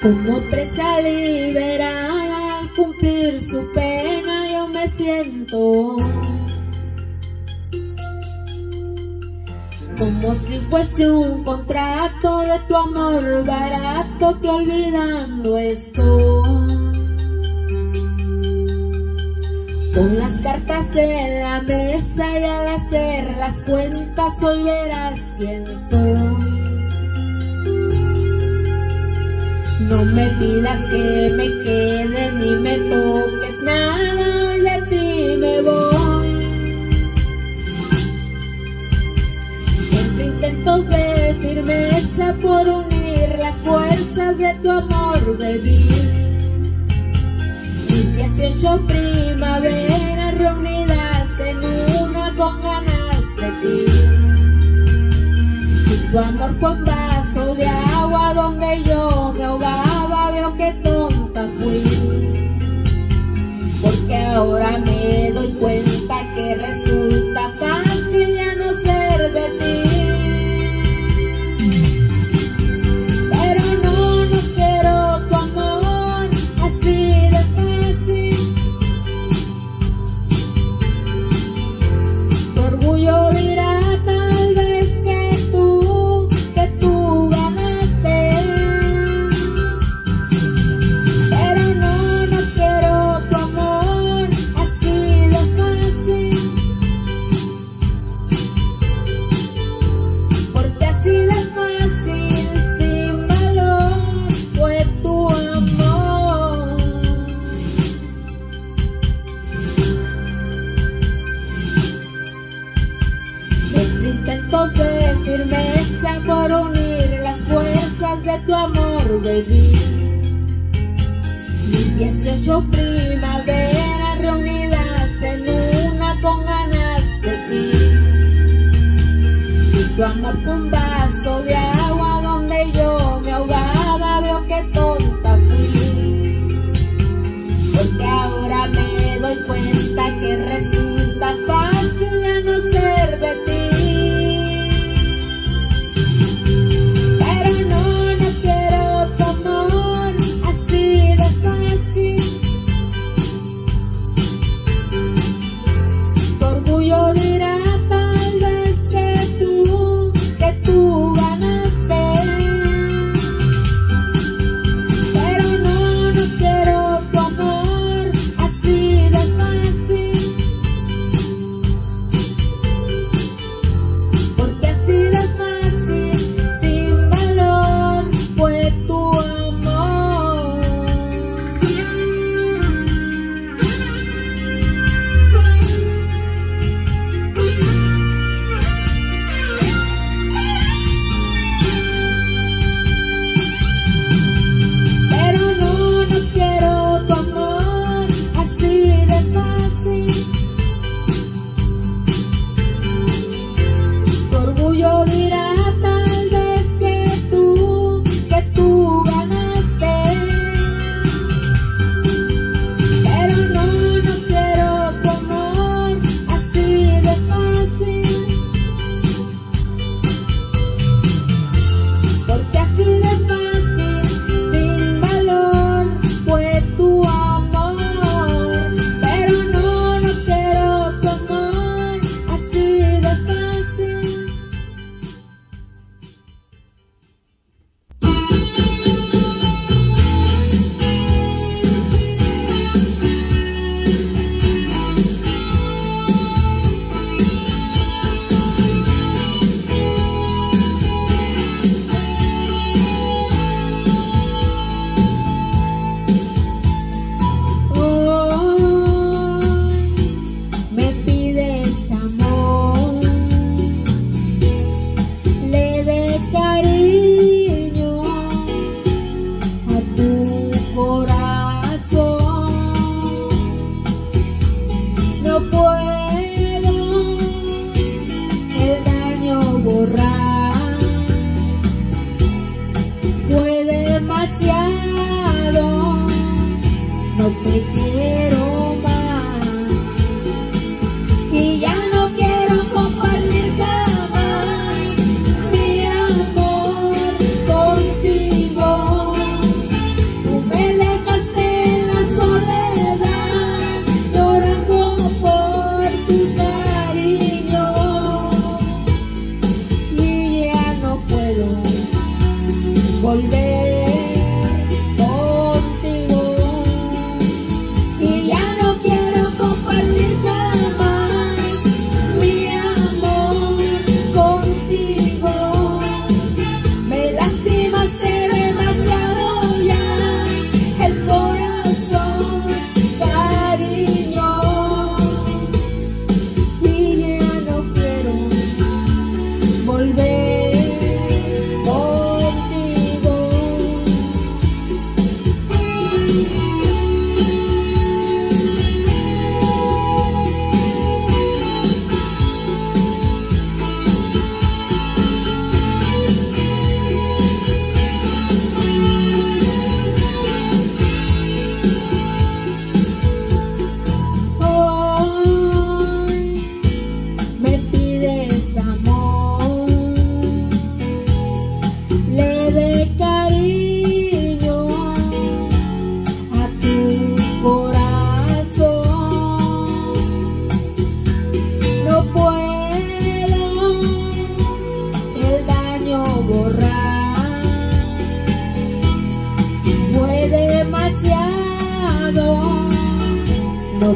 Como presa liberada al cumplir su pena yo me siento Como si fuese un contrato de tu amor barato que olvidando esto Con las cartas en la mesa y al hacer las cuentas hoy verás quién soy No me pidas que me quede ni me toques nada y de ti me voy. Entre intentos de firmeza por unir las fuerzas de tu amor, bebí. Y te has primavera reunidas en una con ganas de ti. Tu amor fue de agua donde yo ahogaba, veo que tonta fui. Porque ahora me doy cuenta tu amor, bebí. Mis 18 primaveras reunidas en una con ganas de ti. Y tu amor fue un vaso de agua donde yo me ahogaba,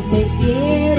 quiero